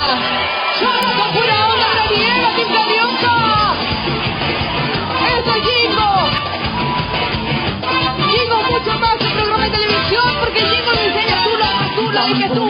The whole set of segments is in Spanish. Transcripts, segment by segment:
¡Vamos con pura onda, Daniela, Team Carioca! ¡Eso es Jingo! Jingo mucho más que programa de televisión porque Jingo lo enseña tú lo, tú lo dices tú.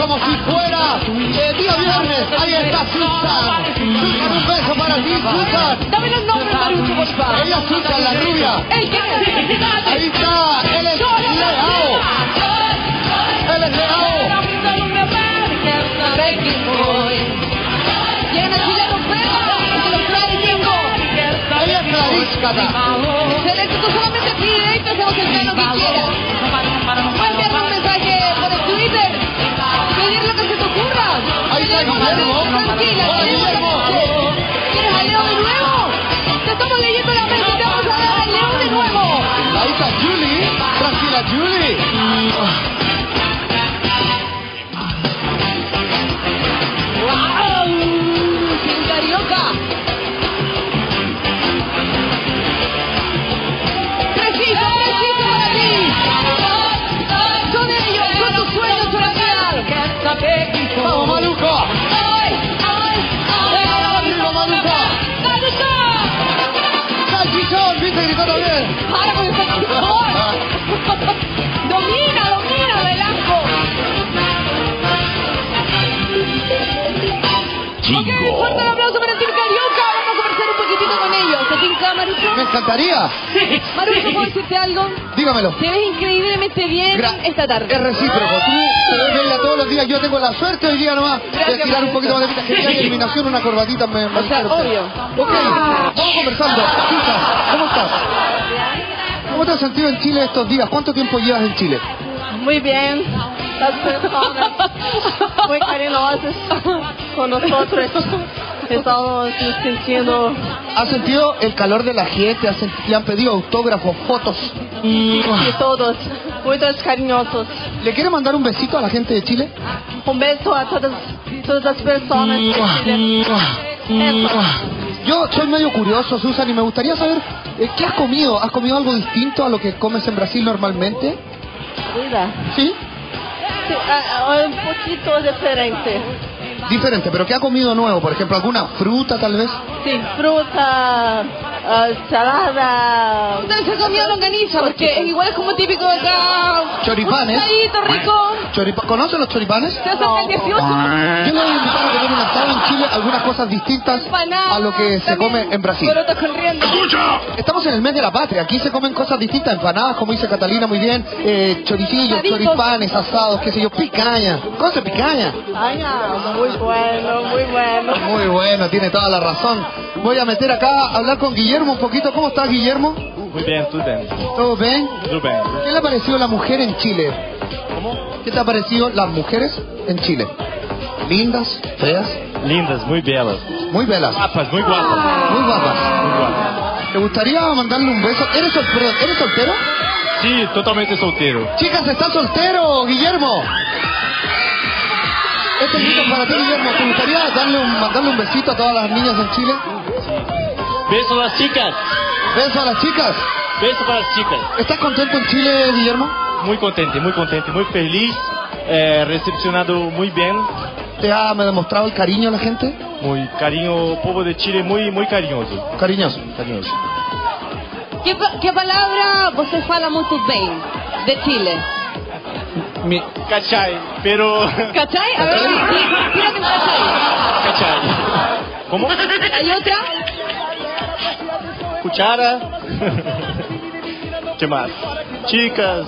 como si fuera el día viernes. Ahí está Susan. Susan, un beso para ti, Susan. Dame los nombres, Marucho, por favor. Ella es Susan, la rubia. ¡Ey, qué! Ahí está. Él es Leao. Él es Leao. Ella es Claríscata. Excelente, tú solamente pide y te hacemos el que quieras. Julie. Tranquila, Julie. Salchichón, viste, gritó también. ¡Para con el salchichón! ¡Domina, domina, Velasco! Ok, fuerte el aplauso para el Team Carioca. Vamos a conversar un poquitito con ellos. ¿Te tinca, Me Marucho? encantaría. Marucho, ¿puedo decirte algo? Dígamelo. Te ves increíblemente bien Gra- esta tarde. Es recíproco. Tú te ves bella todos Yo tengo la suerte hoy día nomás de tirar un poquito más de pita. Que hay una corbatita me, me O sea, dijeron. obvio. Ok, vamos conversando. ¿cómo estás? ¿Cómo te has sentido en Chile estos días? ¿Cuánto tiempo llevas en Chile? Muy bien, las personas muy cariñosas con nosotros. Estamos sintiendo ¿Has sentido el calor de la gente? ¿Has sent- ¿Le han pedido autógrafos, fotos? y todos, muy cariñosos. ¿Le quiere mandar un besito a la gente de Chile? Un beso a todas, todas las personas de Chile. Yo soy medio curioso, Susan, y me gustaría saber eh, qué has comido. ¿Has comido algo distinto a lo que comes en Brasil normalmente? ¿Sí? Sí, un poquito diferente. Diferente, pero ¿qué ha comido nuevo? Por ejemplo, ¿alguna fruta tal vez? Sí, fruta, ah, salada. Usted se comió longaniza porque igual es como típico de acá. Choripanes. Un rico. Choripa- ¿Conocen los choripanes? Se el 18. Yo le voy a invitar a comer un asado en Chile, algunas cosas distintas Empanadas, a lo que se come en Brasil. Con rienda. Estamos en el mes de la patria, aquí se comen cosas distintas, empanadas, como dice Catalina muy bien, eh, choricillos, choripanes, asados, qué sé yo, picaña, cosas de picaña. Ah, muy bueno, muy bueno. Muy bueno, tiene toda la razón. Voy a meter acá a hablar con Guillermo un poquito. ¿Cómo estás, Guillermo? Muy bien, tudo bem. ¿Todo bien? Bem. ¿Qué le ha parecido la mujer en Chile? ¿Qué te ha parecido las mujeres en Chile? Lindas, feas, Lindas, muy belas. muy belas, Guapas, muy guapas. muy guapas. Muy guapas. ¿Te gustaría mandarle un beso? ¿Eres, sol- perdón, ¿eres soltero? Sí, totalmente solteiro. Chicas, está soltero, Guillermo. Este es para ti, Guillermo. ¿Te gustaría darle un, darle un besito a todas las niñas en Chile? Beso a las chicas. Beso a las chicas. Beso para las chicas. ¿Estás contento en Chile, Guillermo? Muy contente, muy contente, muy feliz. Eh, recepcionado muy bien. ¿Te ha demostrado el cariño a la gente? Muy cariño, povo de Chile muy, muy cariñoso. Cariñoso. Cariñoso. Que, pa- que palavra você fala muito bem de Chile? Mi- Cachai, pero... ¿Cachai? A ver, tírate un cachai. Cachai. ¿Cómo? ¿Hay otra? Cuchara. ¿Qué más? Chicas.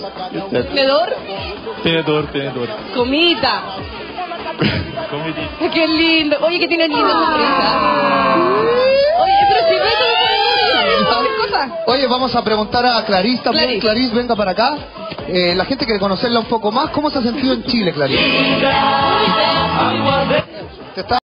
¿Tenedor? Tenedor, tenedor. Comida. Qué lindo. Oye, que tiene linda sonrisa. Oye, pero si ves todo cualquier cosa. Oye, vamos a preguntar a Clarice también. Clarice. Clarice, venga para acá. Eh, la gente quiere conocerla un poco más. ¿Cómo se ha sentido en Chile, Clarice? ¿Te está